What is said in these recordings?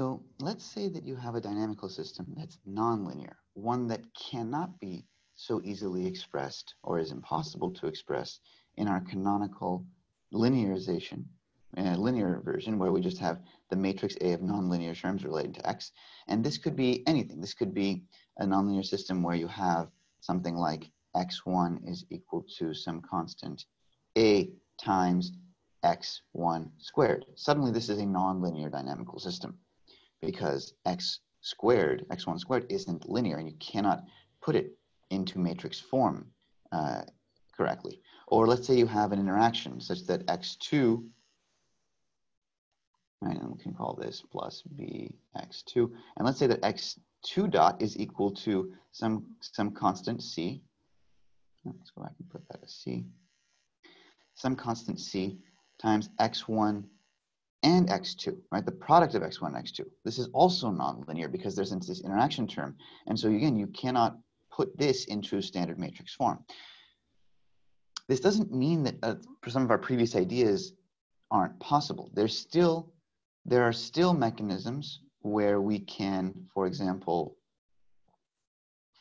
So let's say that you have a dynamical system that's nonlinear, one that cannot be so easily expressed or is impossible to express in our canonical linearization, uh, linear version, where we just have the matrix A of nonlinear terms related to X. And this could be anything. This could be a nonlinear system where you have something like X1 is equal to some constant A times X1 squared. Suddenly this is a nonlinear dynamical system because X squared, X1 squared isn't linear and you cannot put it into matrix form uh, correctly. Or let's say you have an interaction such that x2, right, and we can call this plus bx2. And let's say that x2 dot is equal to some, some constant c. Let's go back and put that as c. Some constant c times x1 and x2, right? The product of x1 and x2. This is also nonlinear because there's this interaction term. And so again, you cannot put this into standard matrix form. This doesn't mean that uh, some of our previous ideas aren't possible. There's still, there are still mechanisms where we can, for example,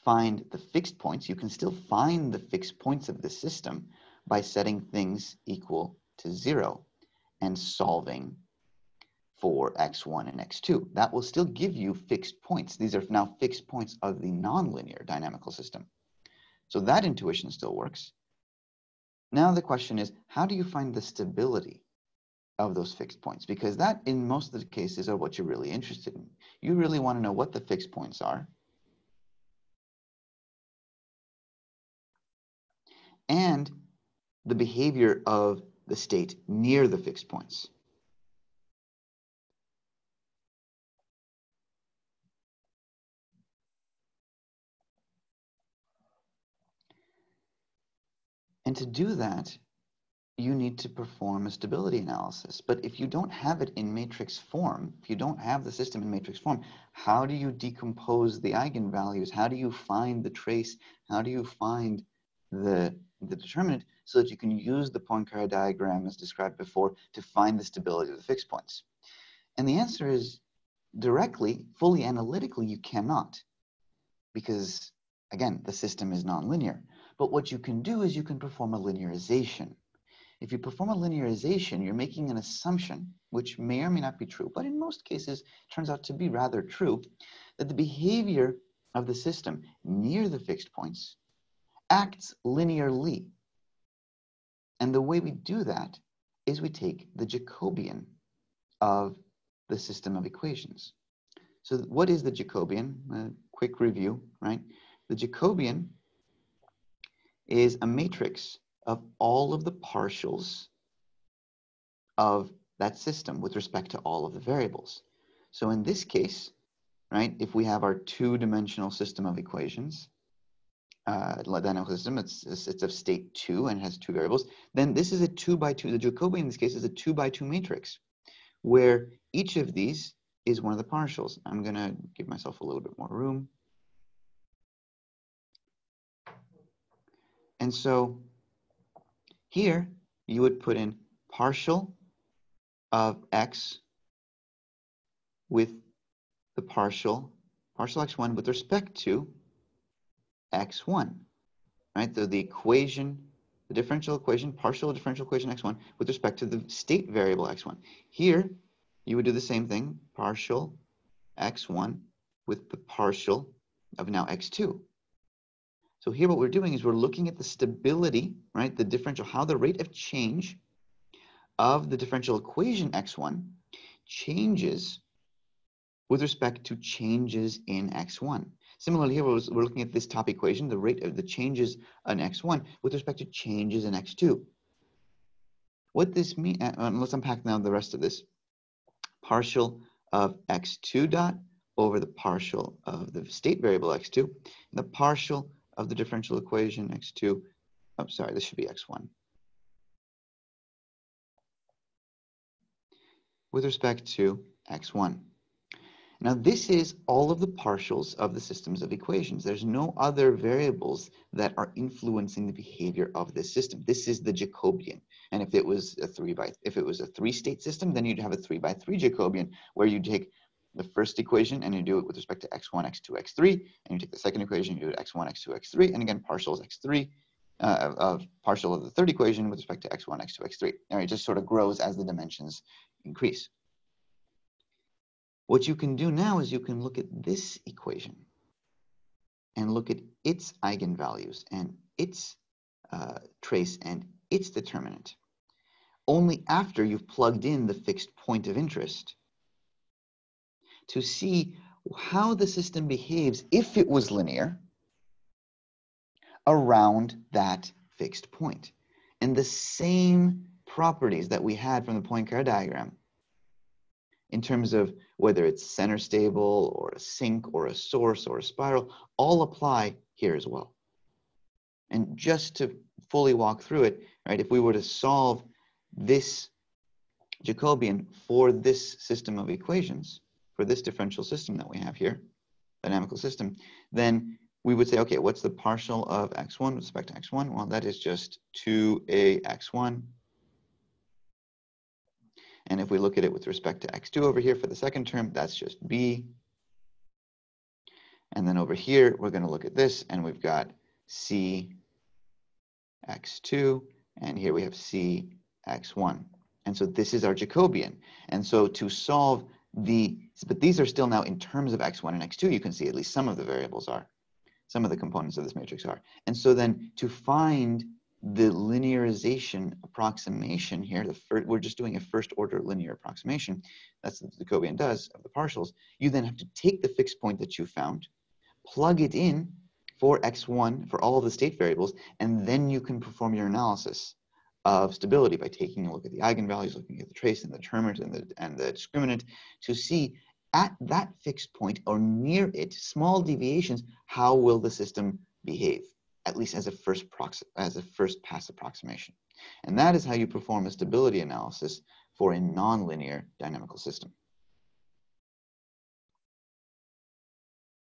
find the fixed points. You can still find the fixed points of the system by setting things equal to zero and solving for x1 and x2. That will still give you fixed points. These are now fixed points of the nonlinear dynamical system. So that intuition still works. Now the question is, how do you find the stability of those fixed points? Because that, in most of the cases, are what you're really interested in. You really want to know what the fixed points are. And the behavior of the state near the fixed points. And to do that, you need to perform a stability analysis. But if you don't have it in matrix form, if you don't have the system in matrix form, how do you decompose the eigenvalues? How do you find the trace? How do you find the, the determinant so that you can use the Poincare diagram as described before to find the stability of the fixed points? And the answer is directly, fully analytically, you cannot. Because again, the system is nonlinear. But what you can do is you can perform a linearization. If you perform a linearization, you're making an assumption, which may or may not be true, but in most cases turns out to be rather true, that the behavior of the system near the fixed points acts linearly. And the way we do that is we take the Jacobian of the system of equations. So what is the Jacobian? A quick review, right? The Jacobian is a matrix of all of the partials of that system with respect to all of the variables. So in this case, right, if we have our two-dimensional system of equations, uh, dynamical system, it's, it's of state two and has two variables, then this is a two by two, the Jacobian in this case is a two by two matrix, where each of these is one of the partials. I'm gonna give myself a little bit more room. And so here you would put in partial of x with the partial, partial x1 with respect to x1, right? So the equation, the differential equation, partial differential equation x1 with respect to the state variable x1. Here, you would do the same thing, partial x1 with the partial of now x2. So here what we're doing is we're looking at the stability, right? The differential, how the rate of change of the differential equation x1 changes with respect to changes in x1. Similarly, here we're looking at this top equation, the rate of the changes in x1 with respect to changes in x2. What this means, uh, let's unpack now the rest of this. Partial of x2 dot over the partial of the state variable x2, and the partial of the differential equation, x2, I'm oh, sorry, this should be x1. With respect to x1. Now this is all of the partials of the systems of equations. There's no other variables that are influencing the behavior of this system. This is the Jacobian. And if it was a three by if it was a three state system, then you'd have a three by three Jacobian where you take the first equation and you do it with respect to x1, x2, x3, and you take the second equation, you do it x1, x2, x3, and again, partial is x3, uh, of partial of the third equation with respect to x1, x2, x3. And it just sort of grows as the dimensions increase. What you can do now is you can look at this equation and look at its eigenvalues and its uh, trace and its determinant only after you've plugged in the fixed point of interest to see how the system behaves if it was linear around that fixed point. And the same properties that we had from the Poincare diagram in terms of whether it's center stable or a sink or a source or a spiral all apply here as well. And just to fully walk through it, right, if we were to solve this Jacobian for this system of equations, for this differential system that we have here, dynamical system, then we would say, okay, what's the partial of x1 with respect to x1? Well, that is just 2ax1. And if we look at it with respect to x2 over here for the second term, that's just b. And then over here, we're going to look at this, and we've got c x2, and here we have c x1. And so this is our Jacobian. And so to solve the, but these are still now in terms of x1 and x2, you can see at least some of the variables are, some of the components of this matrix are. And so then to find the linearization approximation here, the first, we're just doing a first order linear approximation, that's what the Jacobian does of the partials, you then have to take the fixed point that you found, plug it in for x1, for all of the state variables, and then you can perform your analysis of stability by taking a look at the eigenvalues, looking at the trace and the determinant and the, and the discriminant to see at that fixed point or near it, small deviations, how will the system behave, at least as a first, as a first pass approximation. And that is how you perform a stability analysis for a nonlinear dynamical system.